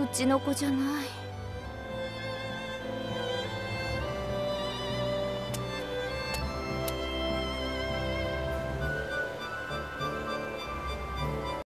うちの子じゃない。